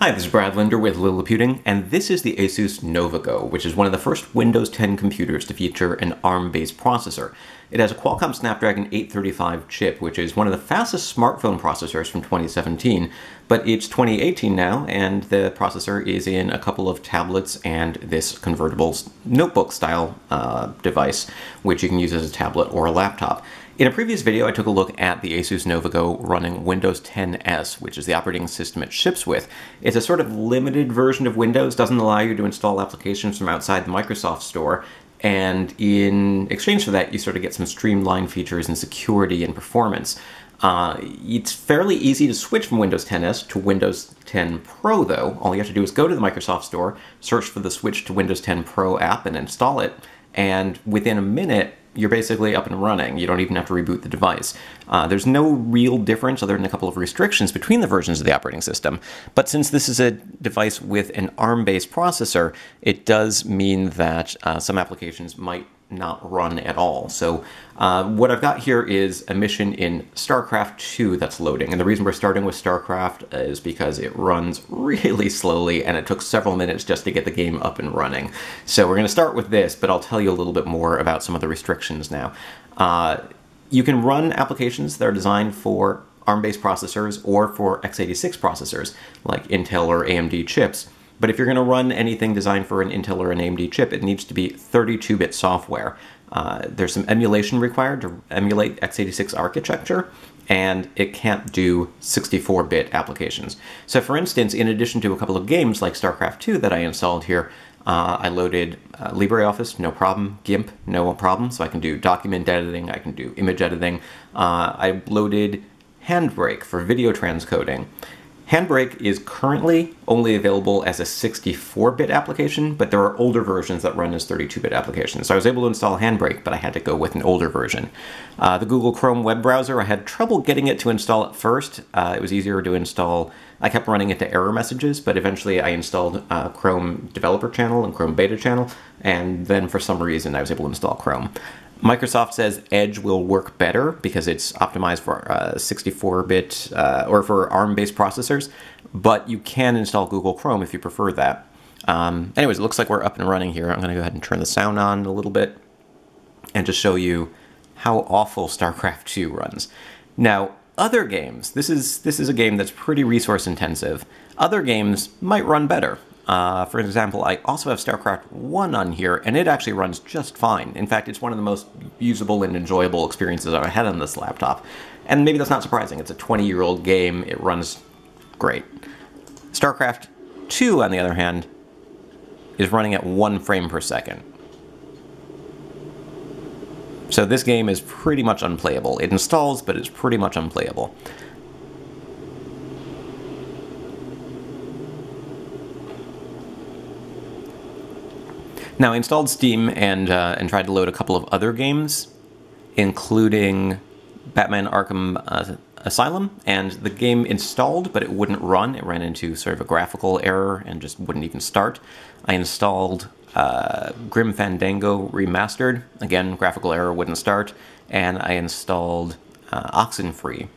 Hi, this is Brad Linder with Liliputing, and this is the Asus NovaGo, which is one of the first Windows 10 computers to feature an ARM-based processor. It has a Qualcomm Snapdragon 835 chip, which is one of the fastest smartphone processors from 2017, but it's 2018 now, and the processor is in a couple of tablets and this convertible notebook-style uh, device, which you can use as a tablet or a laptop. In a previous video, I took a look at the Asus NovaGo running Windows 10S, which is the operating system it ships with. It's a sort of limited version of Windows, doesn't allow you to install applications from outside the Microsoft Store, and in exchange for that, you sort of get some streamlined features and security and performance. Uh, it's fairly easy to switch from Windows 10S to Windows 10 Pro, though. All you have to do is go to the Microsoft Store, search for the Switch to Windows 10 Pro app, and install it. And within a minute, you're basically up and running. You don't even have to reboot the device. Uh, there's no real difference other than a couple of restrictions between the versions of the operating system. But since this is a device with an ARM-based processor, it does mean that uh, some applications might not run at all. So uh, what I've got here is a mission in StarCraft 2 that's loading. And the reason we're starting with StarCraft is because it runs really slowly and it took several minutes just to get the game up and running. So we're going to start with this, but I'll tell you a little bit more about some of the restrictions now. Uh, you can run applications that are designed for ARM-based processors or for x86 processors, like Intel or AMD chips. But if you're going to run anything designed for an Intel or an AMD chip, it needs to be 32-bit software. Uh, there's some emulation required to emulate x86 architecture, and it can't do 64-bit applications. So for instance, in addition to a couple of games like StarCraft 2 that I installed here, uh, I loaded uh, LibreOffice, no problem. GIMP, no problem. So I can do document editing, I can do image editing. Uh, I loaded Handbrake for video transcoding. Handbrake is currently only available as a 64-bit application, but there are older versions that run as 32-bit applications. So I was able to install Handbrake, but I had to go with an older version. Uh, the Google Chrome web browser, I had trouble getting it to install at first. Uh, it was easier to install. I kept running into error messages, but eventually I installed uh, Chrome Developer Channel and Chrome Beta Channel, and then for some reason I was able to install Chrome. Microsoft says Edge will work better because it's optimized for 64-bit uh, uh, or for ARM-based processors, but you can install Google Chrome if you prefer that. Um, anyways, it looks like we're up and running here. I'm going to go ahead and turn the sound on a little bit and just show you how awful StarCraft 2 runs. Now, other games, this is, this is a game that's pretty resource intensive. Other games might run better. Uh, for example, I also have StarCraft 1 on here, and it actually runs just fine. In fact, it's one of the most usable and enjoyable experiences I've had on this laptop. And maybe that's not surprising. It's a 20-year-old game. It runs great. StarCraft 2, on the other hand, is running at one frame per second. So this game is pretty much unplayable. It installs, but it's pretty much unplayable. Now, I installed Steam and, uh, and tried to load a couple of other games, including Batman Arkham uh, Asylum, and the game installed, but it wouldn't run. It ran into sort of a graphical error and just wouldn't even start. I installed uh, Grim Fandango Remastered. Again, graphical error wouldn't start. And I installed uh, Oxenfree,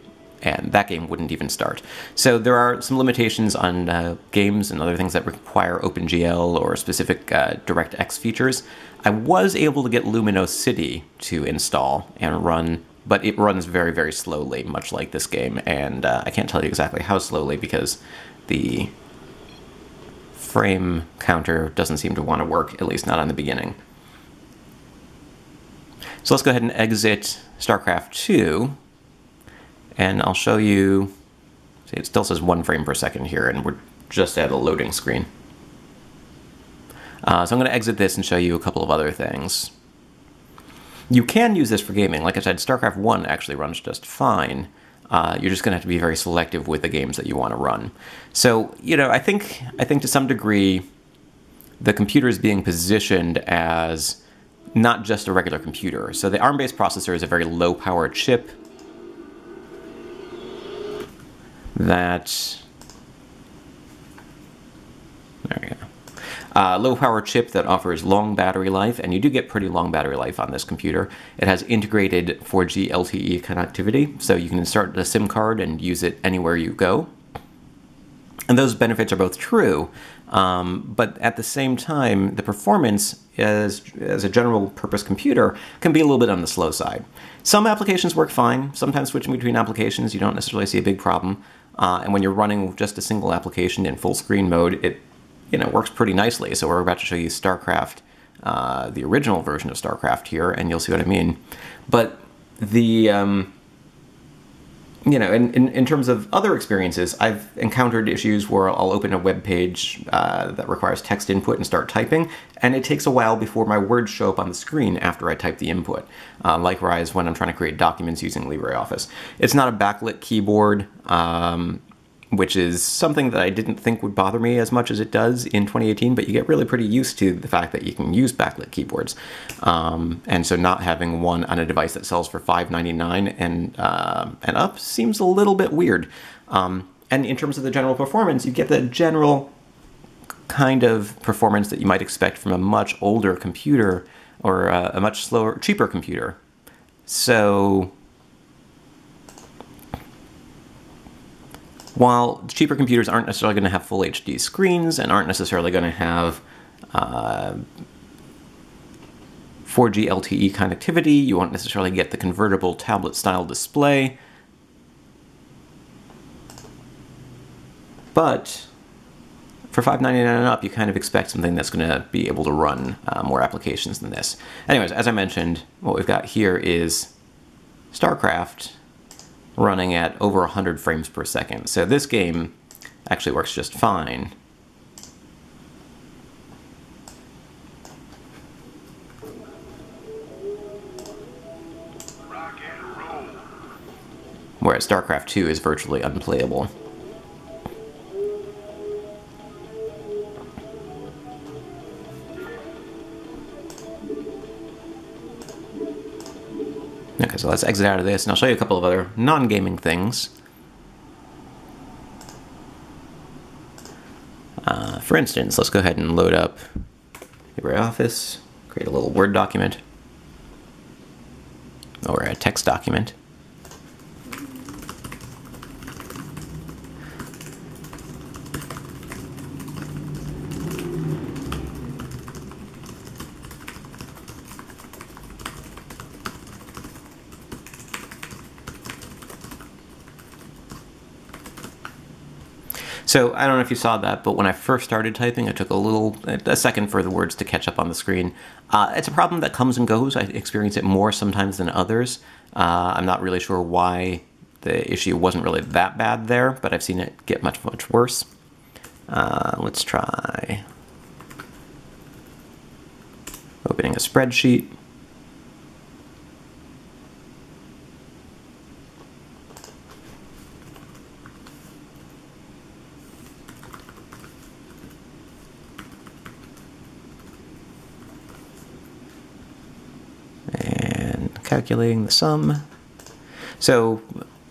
and that game wouldn't even start. So there are some limitations on uh, games and other things that require OpenGL or specific uh, DirectX features. I was able to get Luminosity to install and run, but it runs very, very slowly, much like this game, and uh, I can't tell you exactly how slowly because the frame counter doesn't seem to want to work, at least not on the beginning. So let's go ahead and exit StarCraft 2 and I'll show you, see it still says one frame per second here and we're just at a loading screen. Uh, so I'm going to exit this and show you a couple of other things. You can use this for gaming. Like I said, StarCraft 1 actually runs just fine. Uh, you're just going to have to be very selective with the games that you want to run. So, you know, I think I think to some degree, the computer is being positioned as not just a regular computer. So the ARM-based processor is a very low-power chip that there we go. Uh, low power chip that offers long battery life, and you do get pretty long battery life on this computer. It has integrated 4G LTE connectivity, so you can insert the SIM card and use it anywhere you go. And those benefits are both true, um, but at the same time, the performance as, as a general purpose computer can be a little bit on the slow side. Some applications work fine. Sometimes switching between applications, you don't necessarily see a big problem. Uh, and when you're running just a single application in full screen mode, it you know works pretty nicely. So we're about to show you StarCraft, uh, the original version of StarCraft here, and you'll see what I mean. But the um, you know, in, in, in, terms of other experiences, I've encountered issues where I'll open a web page uh, that requires text input and start typing, and it takes a while before my words show up on the screen after I type the input. Uh, likewise, when I'm trying to create documents using LibreOffice. It's not a backlit keyboard. Um, which is something that I didn't think would bother me as much as it does in 2018, but you get really pretty used to the fact that you can use backlit keyboards. Um, and so not having one on a device that sells for $5.99 and, uh, and up seems a little bit weird. Um, and in terms of the general performance, you get the general kind of performance that you might expect from a much older computer or a, a much slower, cheaper computer. So While cheaper computers aren't necessarily going to have full HD screens and aren't necessarily going to have uh, 4G LTE connectivity, you won't necessarily get the convertible tablet style display. But for $5.99 and up, you kind of expect something that's going to be able to run uh, more applications than this. Anyways, as I mentioned, what we've got here is StarCraft running at over 100 frames per second. So this game actually works just fine. Whereas StarCraft 2 is virtually unplayable. Okay, so let's exit out of this, and I'll show you a couple of other non-gaming things. Uh, for instance, let's go ahead and load up LibreOffice, create a little Word document, or a text document. So I don't know if you saw that, but when I first started typing, it took a little, a second for the words to catch up on the screen. Uh, it's a problem that comes and goes. I experience it more sometimes than others. Uh, I'm not really sure why the issue wasn't really that bad there, but I've seen it get much, much worse. Uh, let's try opening a spreadsheet. Calculating the sum. So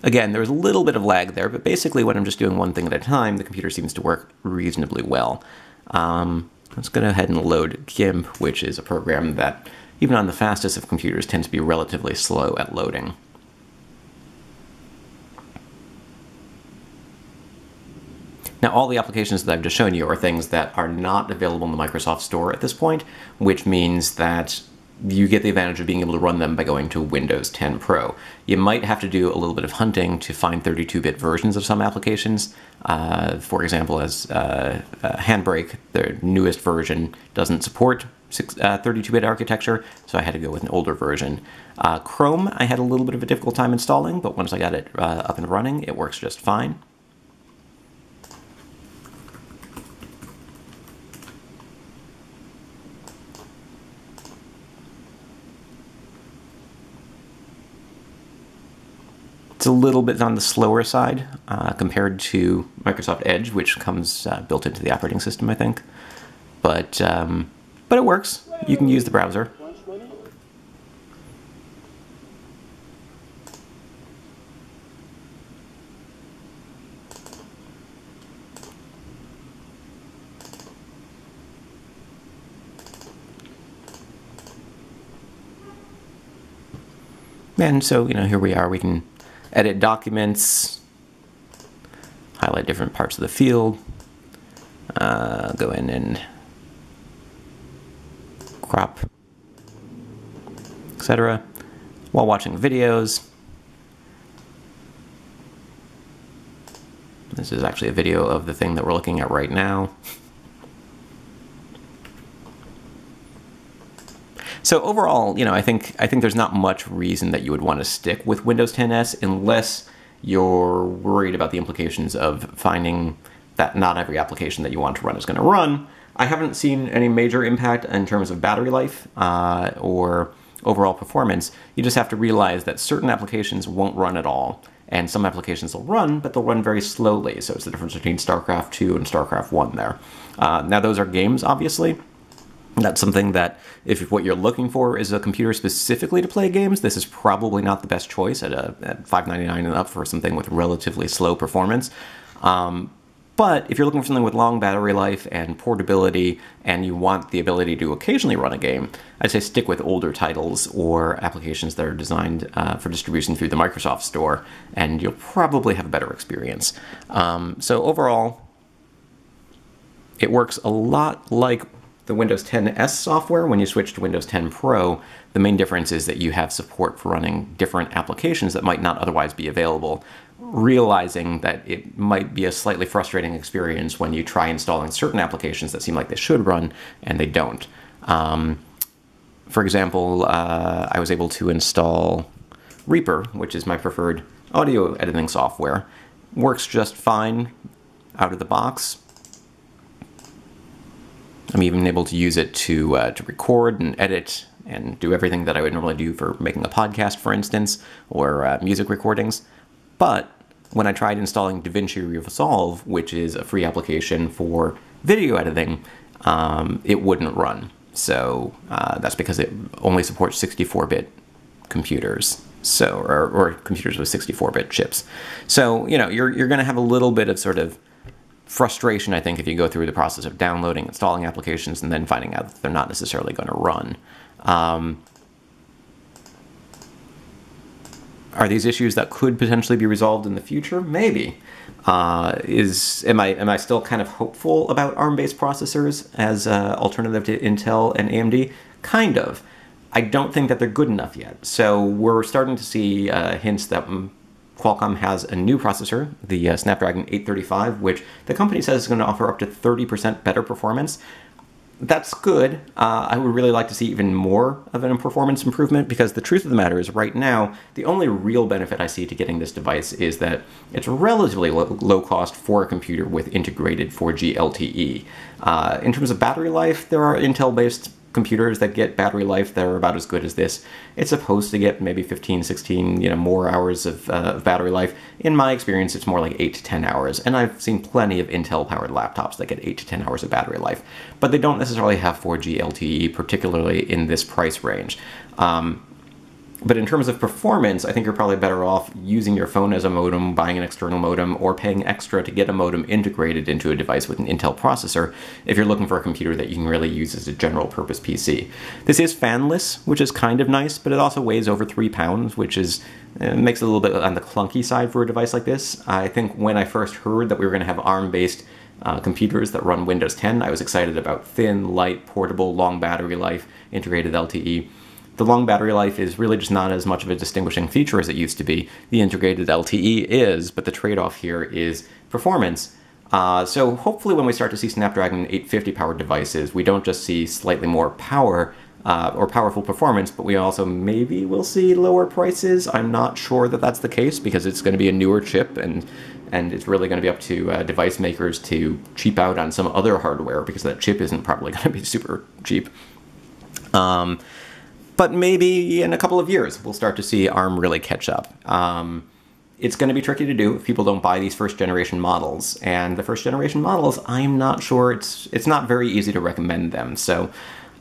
again, there's a little bit of lag there, but basically when I'm just doing one thing at a time, the computer seems to work reasonably well. Um, let's go ahead and load GIMP, which is a program that, even on the fastest of computers, tends to be relatively slow at loading. Now, all the applications that I've just shown you are things that are not available in the Microsoft Store at this point, which means that you get the advantage of being able to run them by going to Windows 10 Pro. You might have to do a little bit of hunting to find 32-bit versions of some applications. Uh, for example, as uh, uh, Handbrake, the newest version, doesn't support 32-bit uh, architecture, so I had to go with an older version. Uh, Chrome, I had a little bit of a difficult time installing, but once I got it uh, up and running, it works just fine. It's a little bit on the slower side uh, compared to Microsoft Edge, which comes uh, built into the operating system, I think. But um, but it works. You can use the browser. And so, you know, here we are. We can edit documents, highlight different parts of the field. Uh, go in and crop, etc. While watching videos. This is actually a video of the thing that we're looking at right now. So overall, you know, I think I think there's not much reason that you would want to stick with Windows 10s unless you're worried about the implications of finding that not every application that you want to run is going to run. I haven't seen any major impact in terms of battery life uh, or overall performance. You just have to realize that certain applications won't run at all, and some applications will run, but they'll run very slowly. So it's the difference between StarCraft 2 and StarCraft 1 there. Uh, now those are games, obviously, that's something that if what you're looking for is a computer specifically to play games, this is probably not the best choice at, a, at 599 and up for something with relatively slow performance. Um, but if you're looking for something with long battery life and portability, and you want the ability to occasionally run a game, I'd say stick with older titles or applications that are designed uh, for distribution through the Microsoft Store, and you'll probably have a better experience. Um, so overall, it works a lot like the Windows 10S software, when you switch to Windows 10 Pro, the main difference is that you have support for running different applications that might not otherwise be available, realizing that it might be a slightly frustrating experience when you try installing certain applications that seem like they should run and they don't. Um, for example, uh, I was able to install Reaper, which is my preferred audio editing software. Works just fine out of the box. I'm even able to use it to, uh, to record and edit and do everything that I would normally do for making a podcast, for instance, or uh, music recordings. But when I tried installing DaVinci Resolve, which is a free application for video editing, um, it wouldn't run. So uh, that's because it only supports 64-bit computers. So, or, or computers with 64-bit chips. So, you know, you're, you're going to have a little bit of sort of frustration, I think, if you go through the process of downloading, installing applications, and then finding out that they're not necessarily going to run. Um, are these issues that could potentially be resolved in the future? Maybe. Uh, is am I am I still kind of hopeful about ARM-based processors as an alternative to Intel and AMD? Kind of. I don't think that they're good enough yet. So we're starting to see uh, hints that Qualcomm has a new processor, the uh, Snapdragon 835, which the company says is going to offer up to 30% better performance. That's good. Uh, I would really like to see even more of a performance improvement because the truth of the matter is, right now, the only real benefit I see to getting this device is that it's relatively low, low cost for a computer with integrated 4G LTE. Uh, in terms of battery life, there are Intel based computers that get battery life that are about as good as this. It's supposed to get maybe 15, 16, you know, more hours of, uh, of battery life. In my experience, it's more like 8 to 10 hours, and I've seen plenty of Intel-powered laptops that get 8 to 10 hours of battery life. But they don't necessarily have 4G LTE, particularly in this price range. Um, but in terms of performance, I think you're probably better off using your phone as a modem, buying an external modem, or paying extra to get a modem integrated into a device with an Intel processor if you're looking for a computer that you can really use as a general purpose PC. This is fanless, which is kind of nice, but it also weighs over three pounds, which is uh, makes it a little bit on the clunky side for a device like this. I think when I first heard that we were going to have ARM-based uh, computers that run Windows 10, I was excited about thin, light, portable, long battery life, integrated LTE. The long battery life is really just not as much of a distinguishing feature as it used to be. The integrated LTE is, but the trade-off here is performance. Uh, so hopefully when we start to see Snapdragon 850 powered devices, we don't just see slightly more power uh, or powerful performance, but we also maybe will see lower prices. I'm not sure that that's the case because it's going to be a newer chip and and it's really going to be up to uh, device makers to cheap out on some other hardware because that chip isn't probably going to be super cheap. Um, but maybe in a couple of years we'll start to see ARM really catch up. Um, it's going to be tricky to do if people don't buy these first generation models, and the first generation models, I'm not sure it's it's not very easy to recommend them. So.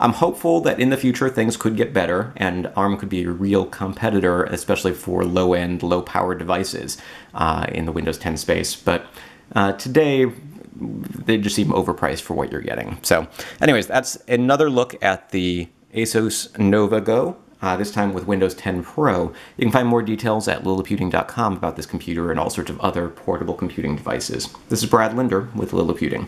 I'm hopeful that in the future things could get better and ARM could be a real competitor, especially for low end, low power devices uh, in the Windows 10 space. But uh, today, they just seem overpriced for what you're getting. So, anyways, that's another look at the Asus NovaGo. uh, this time with Windows 10 Pro. You can find more details at liliputing.com about this computer and all sorts of other portable computing devices. This is Brad Linder with Liliputing.